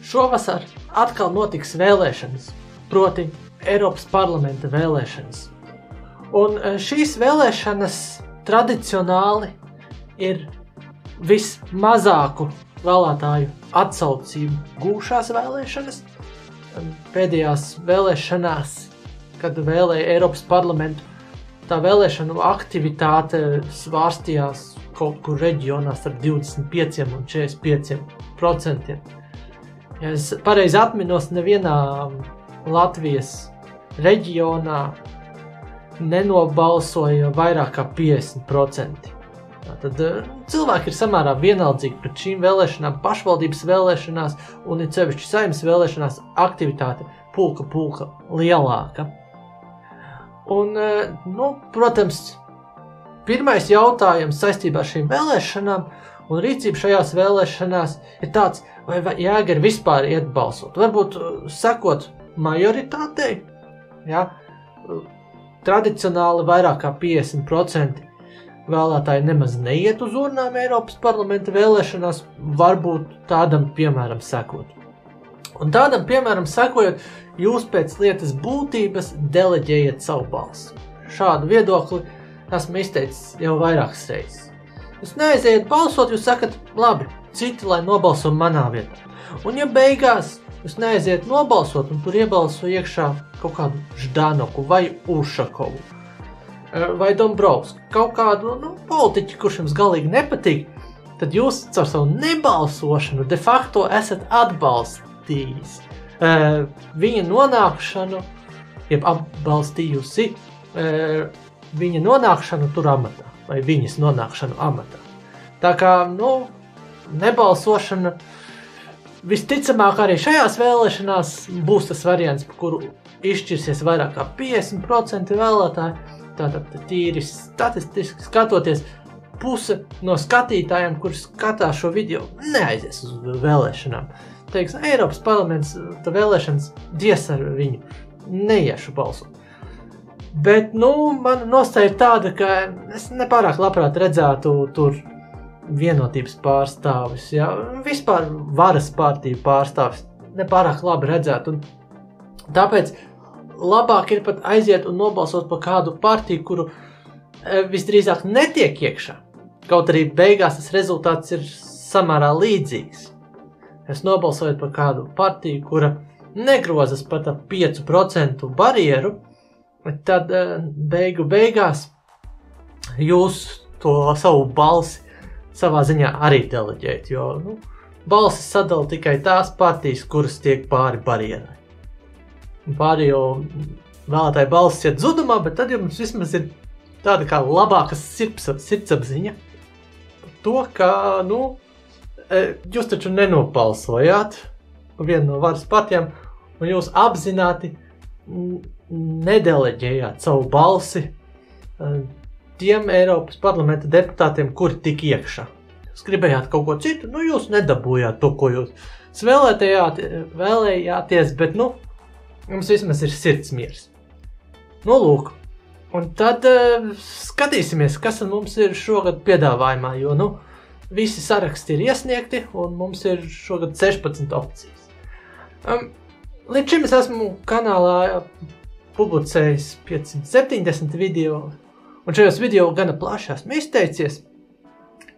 Šovasar atkal notiks vēlēšanas, proti, Eiropas parlamenta vēlēšanas. Un eh, šīs vēlēšanas tradicionāli ir vismazāku vēlētāju atsaucību gūšās vēlēšanas. Pēdējās vēlēšanās, kad vēlēja Eiropas parlamentu, tā vēlēšanu aktivitāte svārstījās kaut kur reģionā starp 25 un 45 procentiem. Ja es pareizi atminos, nevienā Latvijas reģionā nenobalsoja vairāk kā 50%. Tad uh, cilvēki ir samērā vienaldzīgi pret šīm vēlēšanām, pašvaldības vēlēšanās un it sevišķi saimnes vēlēšanās aktivitāte pulka pulka lielāka. Un, uh, nu, protams, pirmais jautājums saistībā ar šīm vēlēšanām un rīcību šajās vēlēšanās ir tāds, vai Jēgari vispār iet balsot. Varbūt uh, sekot majoritātei, ja, tradicionāli vairāk kā 50% vēlētāji nemaz neiet uz urnām Eiropas parlamenta vēlēšanās, varbūt tādam piemēram sekot. Un tādam piemēram sekojot, jūs pēc lietas būtības deleģējat savu balsi. Šādu viedokli esmu izteicis jau vairākas reizes. Jūs neaiziet balsot, jūs sakat, labi, citi lai nobalso manā vietā. Un ja beigās jūs neaiziet nobalsot un tur iebalso iekšā kaut kādu Ždanoku vai Ušakovu, Eh, vai Dombrovskis, kaut kādu nu, politiķu, kurš jums galīgi nepatīk, tad jūs caur savu nebalsošanu de facto esat atbalstījis uh, viņa nonākšanu, jeb atbalstījusi uh, viņa nonākšanu tur amatā, vai viņas nonākšanu amatā. Tā kā, nu, nebalsošana visticamāk arī šajās vēlēšanās būs tas variants, par kuru izšķirsies vairāk kā 50% vēlētāju. Tātad, tīri statistiski skatoties, puse no skatītājiem, kurš skatās šo video, neaizies uz vēlēšanām. Teiks, Eiropas parlaments, vēlēšanas dies ar viņu, neiešu balsot. Bet, nu, man nostāja tāda, ka es nepārāk labprāt redzētu tur vienotības pārstāvis, ja vispār varas partiju pārstāvis nepārāk labi redzētu. Un tāpēc labāk ir pat aiziet un nobalsot par kādu partiju, kuru e, visdrīzāk netiek iekšā. Kaut arī beigās tas rezultāts ir samērā līdzīgs. Es nobalsoju par kādu partiju, kura negrozas pat ap 5% barjeru, tad e, beigu beigās jūs to savu balsi savā ziņā arī deleģējat. Jo nu, balsis sadala tikai tās partijas, kuras tiek pāri barjerai pārējo vēlētāju balsis iet zudumā, bet tad jums vismaz ir tāda kā labāka sirdsapziņa par to, ka, nu, e, jūs taču nenopalsojāt vienu no varas partijām, un jūs apzināti nedeleģējāt savu balsi e, tiem Eiropas parlamenta deputātiem, kuri tik iekšā. Jūs gribējāt kaut ko citu, nu jūs nedabūjāt to, ko jūs vēlējāties, bet, nu, Mums vismaz ir sirds miers. Nu, lūk, un tad uh, skatīsimies, kas mums ir šogad piedāvājumā. Jo nu, visi saraksti ir iesniegti, un mums ir šogad 16 opcijas. Um, līdz šim es esmu kanālā publicējis 570 video, un šajos video gana plaši esmu izteicies,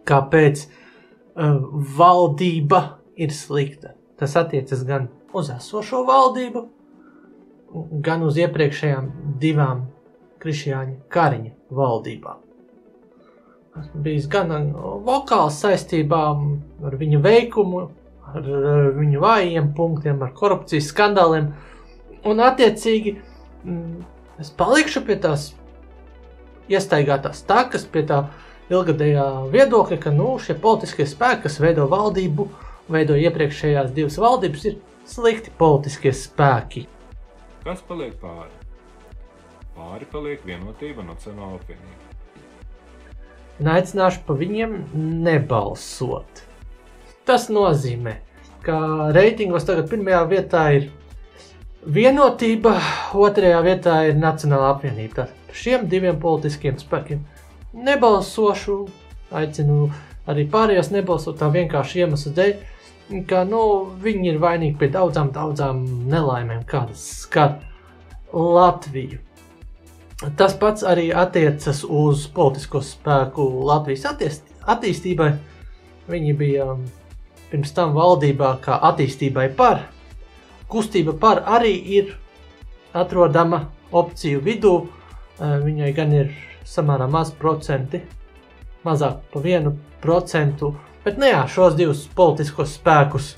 kāpēc uh, valdība ir slikta. Tas attiecas gan uz esošo valdību, gan uz iepriekšējām divām Krišjāņa Kariņa valdībām. Esmu bijis gan vokāls saistībām ar viņu veikumu, ar viņu vājiem punktiem, ar korupcijas skandāliem, un attiecīgi mm, es palikšu pie tās iestaigātās takas, pie tā ilgadējā viedokļa, ka nu, šie politiskie spēki, kas veido valdību, veido iepriekšējās divas valdības, ir slikti politiskie spēki. Kas paliek pāri? Pāri paliek vienotība Nacionāla apvienība. Un aicināšu pa viņiem nebalsot. Tas nozīmē, ka reitingos tagad pirmajā vietā ir vienotība, otrajā vietā ir Nacionāla apvienība. Tātad par šiem diviem politiskiem spēkiem nebalsošu, aicinu arī pārējos nebalsot tā vienkārši iemeslu dēļ, ka nu, viņi ir vainīgi pie daudzām, daudzām nelaimēm, kādas skar Latviju. Tas pats arī attiecas uz politisko spēku Latvijas attiest, attīstībai. Viņi bija um, pirms tam valdībā kā attīstībai par. Kustība par arī ir atrodama opciju vidū. Uh, viņai gan ir samērā maz procenti, mazāk par vienu procentu. Bet ne, jā, šos divus politiskos spēkus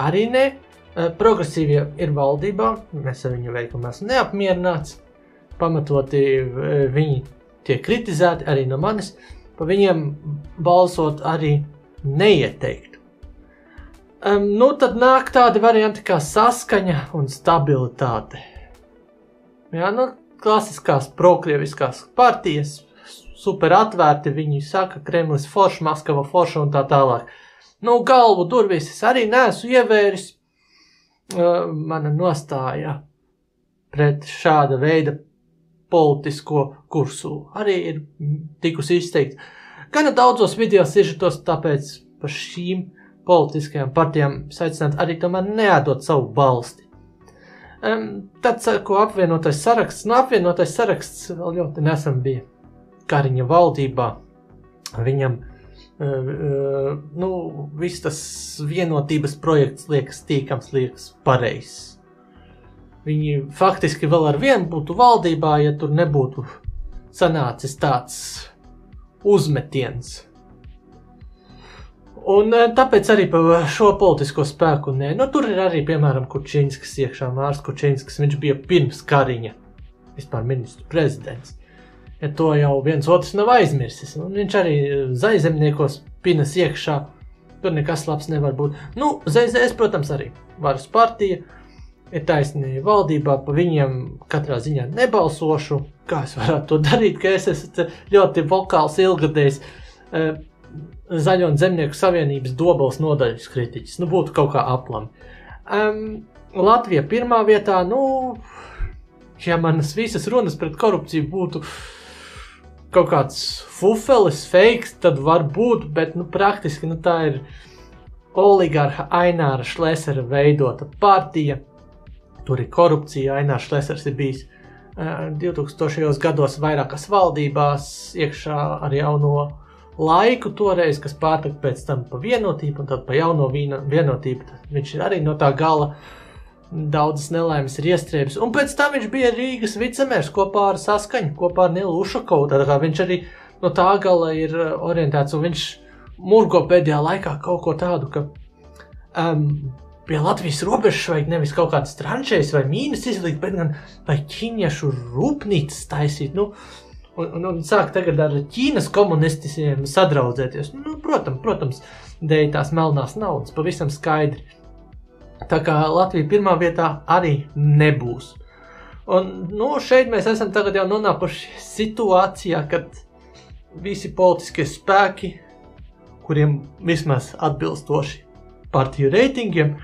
arī ne. Uh, progresīvie ir valdībā, mēs ar viņu veikumu esam neapmierināti pamatoti e, viņi tiek kritizēti arī no manis, pa viņiem balsot arī neieteikt. Um, nu, tad nāk tādi varianti kā saskaņa un stabilitāte. Jā, nu, klasiskās prokrieviskās partijas, super atvērti, viņi saka, Kremlis forša, Maskava forša un tā tālāk. Nu, galvu durvis es arī neesmu ievēris. Uh, mana nostāja pret šāda veida politisko kursu arī ir tikusi izteikta. Gan daudzos video sižetos, tāpēc par šīm politiskajām partijām aicināt arī tomēr neatdot savu balsti. Um, tad, ko apvienotais saraksts, nu apvienotais saraksts vēl ļoti nesen bija Kariņa valdībā. Viņam uh, uh, nu, viss tas vienotības projekts liekas tīkams, liekas pareizs Viņi faktiski vēl ar vienu būtu valdībā, ja tur nebūtu sanācis tāds uzmetiens. Un eh, tāpēc arī par šo politisko spēku nē. Nu, tur ir arī, piemēram, Kučinskis iekšā, Mārcis Kučinskis. Viņš bija pirms Kariņa, vispār ministru prezidents. Ja to jau viens otrs nav aizmirsis. Un viņš arī zaizemniekos pinas iekšā. Tur nekas labs nevar būt. Nu, Zaizēs, protams, arī varas partija ir taisnība valdībā, pa viņiem katrā ziņā nebalsošu. Kā es varētu to darīt, ka es esmu ļoti vokāls, ilgadējs e, Zaļo un Zemnieku savienības dobals nodaļas kritiķis. Nu, būtu kaut kā aplam. Um, Latvija pirmā vietā, nu, ja manas visas runas pret korupciju būtu kaut kāds fufelis, fake, tad varbūt, bet nu, praktiski nu, tā ir oligarha Aināra Šlesera veidota partija Tur ir korupcija, Ainārs Šlesers ir bijis uh, 2000. gados vairākas valdībās, iekšā ar jauno laiku toreiz, kas pārtika pēc tam pa vienotību, un tad pa jauno vīna, vienotību. Viņš ir arī no tā gala daudzas nelaimes ir iestrēbis. Un pēc tam viņš bija Rīgas vicemērs kopā ar Saskaņu, kopā ar Nilu Ušakovu. Tad viņš arī no tā gala ir orientēts, un viņš murgo pēdējā laikā kaut ko tādu, ka um, pie Latvijas robežas vajag nevis kaut kādas tranšējas vai mīnas izlikt, bet gan vai ķīniešu rūpnīcas taisīt. Nu, un, un, un sāk tagad ar Ķīnas komunistiem sadraudzēties. Nu, protams, protams, dēļ tās melnās naudas, pavisam skaidri. Tā kā Latvija pirmā vietā arī nebūs. Un nu, šeit mēs esam jau nonākuši situācijā, kad visi politiskie spēki, kuriem vismaz atbilstoši partiju reitingiem,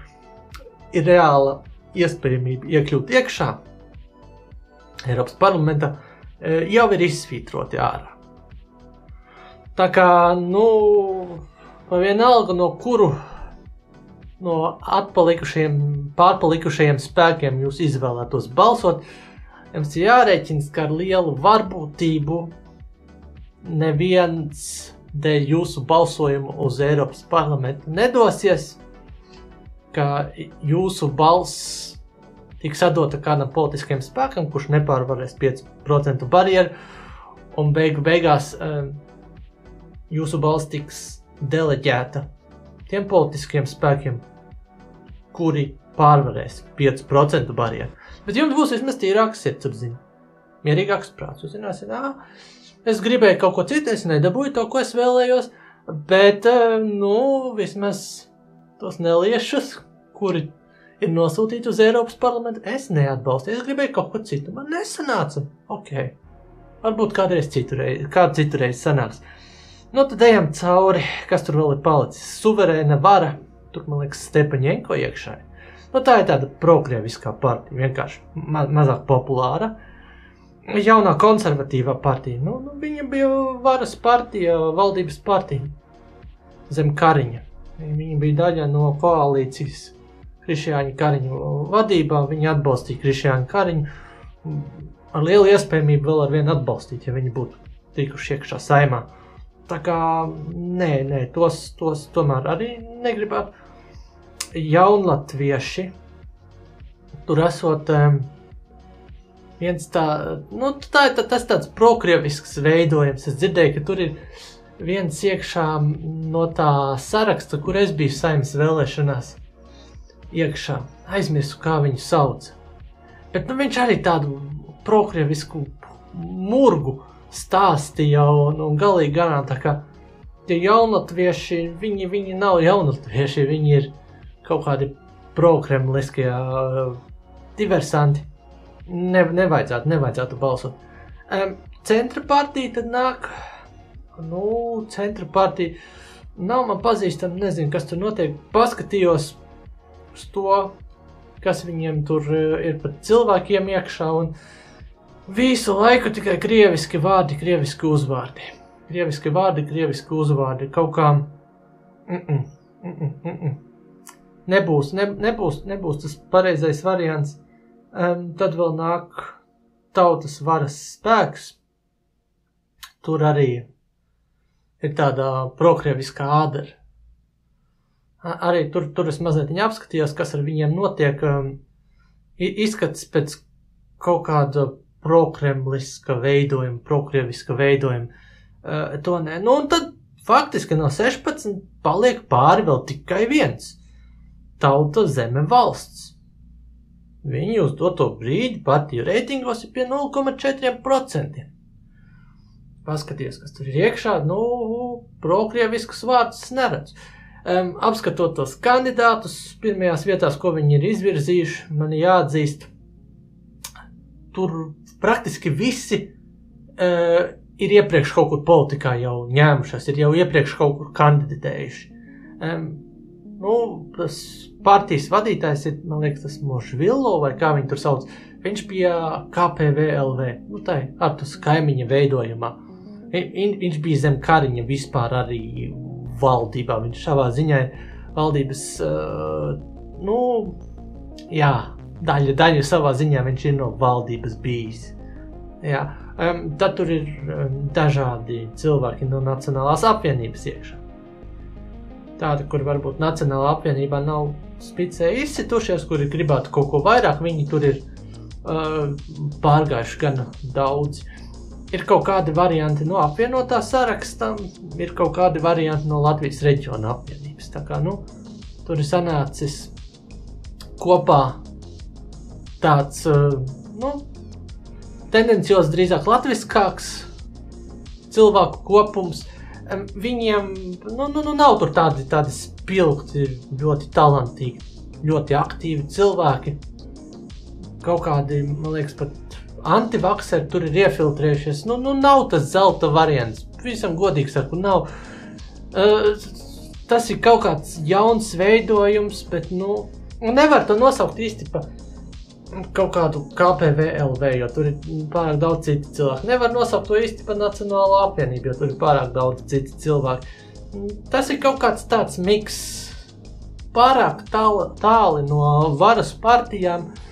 ir reāla iespējamība iekļūt iekšā Eiropas parlamentā, jau ir izsvītroti ārā. Tā kā, nu, vienalga no kuru no atpalikušajiem, pārpalikušajiem spēkiem jūs izvēlētos balsot, jums ir jārēķina, ka ar lielu varbūtību neviens dēļ jūsu balsojumu uz Eiropas parlamentu nedosies ka jūsu balss tiks atdota kādam politiskiem spēkam, kurš nepārvarēs 5% barjeru, un beigu beigās jūsu balss tiks deleģēta tiem politiskiem spēkiem, kuri pārvarēs 5% barjeru. Bet jums būs vismaz tīrāks sirdsapziņa, mierīgāks prāts. Jūs zināsiet, es gribēju kaut ko citu, es nedabūju to, ko es vēlējos, bet, nu, vismaz tos neliešus, kuri ir nosūtīti uz Eiropas parlamentu, es neatbalstu. Es gribēju kaut ko citu. Man nesanāca. Ok. Varbūt kādreiz citurreiz, kādu citurreiz sanāks. Nu, tad ejam cauri, kas tur vēl ir palicis. Suverēna vara. Tur, man liekas, Stepaņēnko iekšā. Nu, tā ir tāda prokrieviskā partija, vienkārši ma mazāk populāra. Jaunā konservatīvā partija. Nu, nu, viņa bija varas partija, valdības partija zem kariņa Viņi bija daļa no koalīcijas Krišjāņa Kariņu vadībā. Viņi atbalstīja Krišjāņu Kariņu. Ar lielu iespējamību vēl ar vienu atbalstīt, ja viņi būtu tikuši iekšā saimā. Tā kā nē, nē tos, tos tomēr arī negribētu. Jaunlatvieši tur esot um, viens tā, nu, tā tā, tas tāds prokrievisks veidojums. Es dzirdēju, ka tur ir viens iekšā no tā saraksta, kur es biju saimnes vēlēšanās. Iekšā aizmirsu, kā viņu sauc. Bet nu, viņš arī tādu prokrievisku murgu stāstīja un, un galīgi garām. Tā kā tie jaunatvieši, viņi, viņi nav jaunatvieši, viņi ir kaut kādi prokremliskie uh, diversanti. Ne, nevajadzētu, nevajadzētu balsot. Um, centra partija tad nāk nu, centra partija nav man pazīstama. Nezinu, kas tur notiek. Paskatījos uz to, kas viņiem tur eh, ir pat cilvēkiem iekšā. Visu laiku tikai krieviski vārdi, krieviski uzvārdi. Krieviski vārdi, krieviski uzvārdi. Kaut kā. Mm -mm, mm -mm, mm -mm. Nebūs, ne, nebūs, nebūs tas pareizais variants. Um, tad vēl nāk tautas varas spēks. Tur arī ir tāda prokrieviskā ādara. Arī tur, tur es mazliet apskatījos, kas ar viņiem notiek. Um, izskats pēc kaut kāda prokremliska veidojuma, prokrieviska veidojuma. Uh, to nē. Nu, un tad faktiski no 16 paliek pāri vēl tikai viens - tauta, zeme, valsts. Viņi uz doto brīdi partiju reitingos ir pie 0,4%. Paskaties, kas tur ir iekšā. Nu, prokrieviskus vārdus neredzu. Um, apskatot tos kandidātus, pirmajās vietās, ko viņi ir izvirzījuši, man jāatzīst, tur praktiski visi uh, ir iepriekš kaut kur politikā jau ņēmušies, ir jau iepriekš kaut kur kandidējuši. Um, nu, tas partijas vadītājs ir, man liekas, tas Mošvillo vai kā viņi tur sauc. Viņš bija KPVLV, nu tā ir ar tas kaimiņa veidojumā. Viņ, viņš bija zem kariņa vispār arī valdībā. Viņš savā ziņā valdības, uh, nu, jā, daļa, daļa savā ziņā viņš ir no valdības bijis. Jā. Um, tad tur ir um, dažādi cilvēki no Nacionālās apvienības iekšā. Tādi, kur varbūt Nacionālā apvienībā nav spicē izsitušies, kuri gribētu kaut ko vairāk, viņi tur ir uh, pārgājuši gan daudz. Uh, ir kaut kādi varianti no apvienotā saraksta, ir kaut kādi varianti no Latvijas reģiona apvienības. Tā kā, nu, tur ir sanācis kopā tāds, eh, nu, tendenciāls drīzāk latviskāks cilvēku kopums. Viņiem nu, nu, nu, nav tur tādi, tādi spilgti, ļoti talantīgi, ļoti aktīvi cilvēki. Kaut kādi, man liekas, pat antivakseri tur ir iefiltrējušies. Nu, nu, nav tas zelta variants. Visam godīgi saku, nav. Uh, tas ir kaut kāds jauns veidojums, bet nu, nevar to nosaukt īsti par kaut kādu KPVLV, jo tur ir pārāk daudz citu cilvēku. Nevar nosaukt to īsti par Nacionālo apvienību, jo tur ir pārāk daudz citu cilvēku. Tas ir kaut kāds tāds miks, pārāk tāli, tāli no varas partijām. Uh,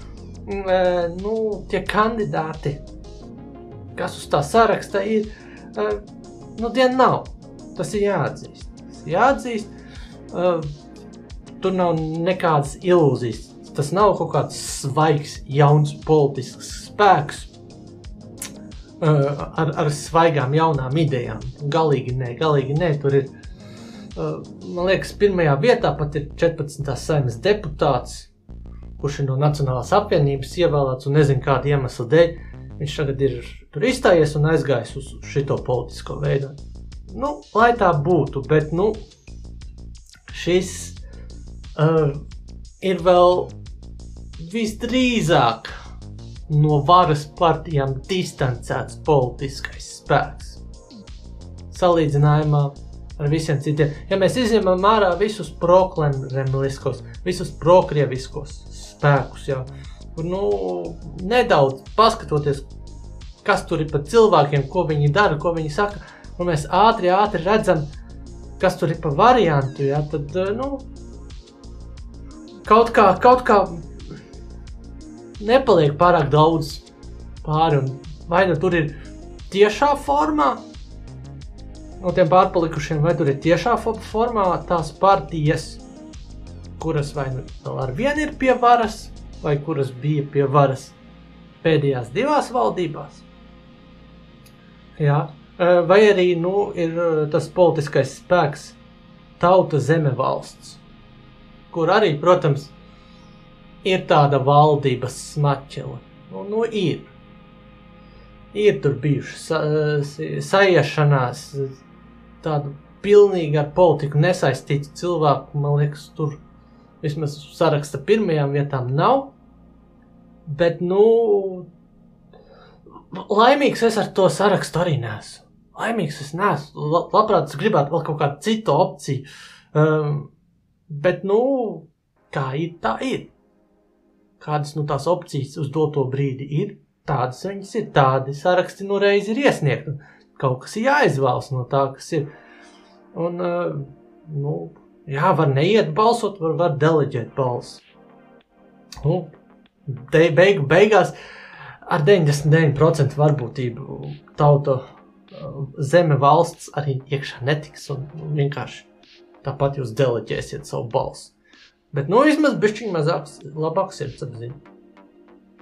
nu, tie kandidāti, kas uz tā saraksta ir, nu, tie nav. Tas ir jāatzīst. Tas ir jāatzīst. Tur nav nekādas ilūzijas. Tas nav kaut kāds svaigs, jauns politisks spēks ar, ar svaigām, jaunām idejām. Galīgi nē, galīgi nē. Tur ir, man liekas, pirmajā vietā pat ir 14. saimnes deputāts kurš ir no Nacionālās apvienības ievēlēts un nezinu kāda iemesla dēļ, viņš tagad ir tur izstājies un aizgājis uz šito politisko veidu. Nu, lai tā būtu, bet nu, šis uh, ir vēl visdrīzāk no varas partijām distancēts politiskais spēks. Salīdzinājumā ar visiem citiem. Ja mēs izņemam ārā visus prokremliskos, visus prokrieviskos spēkus. Jā. Kur, nu, nedaudz paskatoties, kas tur ir pa cilvēkiem, ko viņi dara, ko viņi saka, un mēs ātri, ātri redzam, kas tur ir pa variantu, ja, tad, nu, kaut kā, kaut kā nepaliek pārāk daudz pāri. Vai nu tur ir tiešā formā, no tiem pārpalikušiem, vai tur ir tiešā formā tās partijas, kuras vai nu vēl ar vienu ir pie varas, vai kuras bija pie varas pēdējās divās valdībās. Jā. Vai arī nu, ir tas politiskais spēks, tauta zeme valsts, kur arī, protams, ir tāda valdības smaķela. Nu, nu ir. Ir tur bijušas sa, saiešanās, tādu pilnīgi ar politiku nesaistītu cilvēku, man liekas, tur vismaz saraksta pirmajām vietām nav. Bet, nu, laimīgs es ar to sarakstu arī neesmu. Laimīgs es neesmu. Labprāt, es gribētu vēl kaut kādu citu opciju. Um, bet, nu, kā ir, tā ir kādas nu, tās opcijas uz doto brīdi ir, tādas viņas ir. Tādi saraksti nu reiz ir iesniegti. Kaut kas ir jāizvēlas no tā, kas ir. Un, uh, nu, jā, var neiet balsot, var, var deleģēt balsu. Nu, te, beig, beigās ar 99% varbūtību tauta, uh, zeme, valsts arī iekšā netiks un vienkārši tāpat jūs deleģēsiet savu balsu. Bet, nu, vismaz bišķiņ mazāks, labāks sirdsapziņa.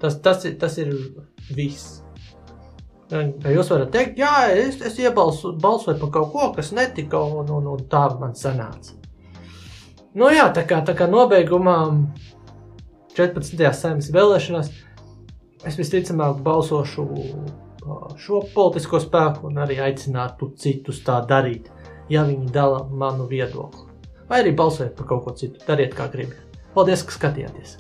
Tas, tas, ir, tas ir viss. Ja jūs varat teikt, jā, es, es iebalsu, balsoju par kaut ko, kas netika, un, un, un tā man sanāca. Nu jā, tā kā, tā kā nobeigumā 14. saimnes vēlēšanās es visticamāk balsošu šo politisko spēku un arī aicinātu citus tā darīt, ja viņi dala manu viedokli vai arī balsojiet par kaut ko citu. Dariet, kā gribat. Paldies, ka skatījāties!